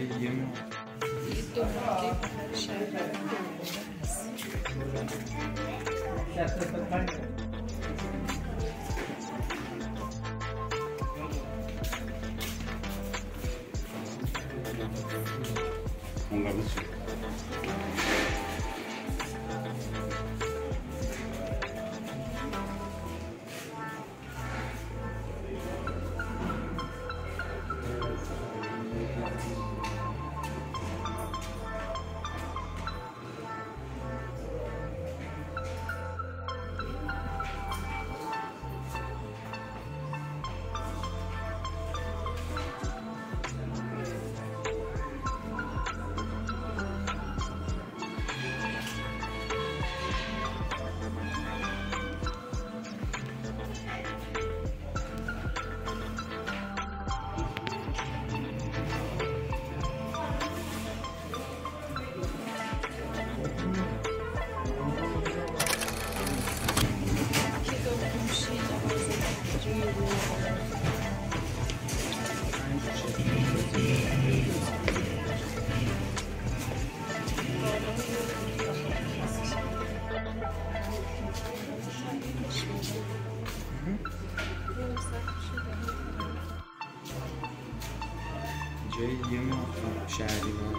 ем. Onları sür. DJ e o meu chefe lá.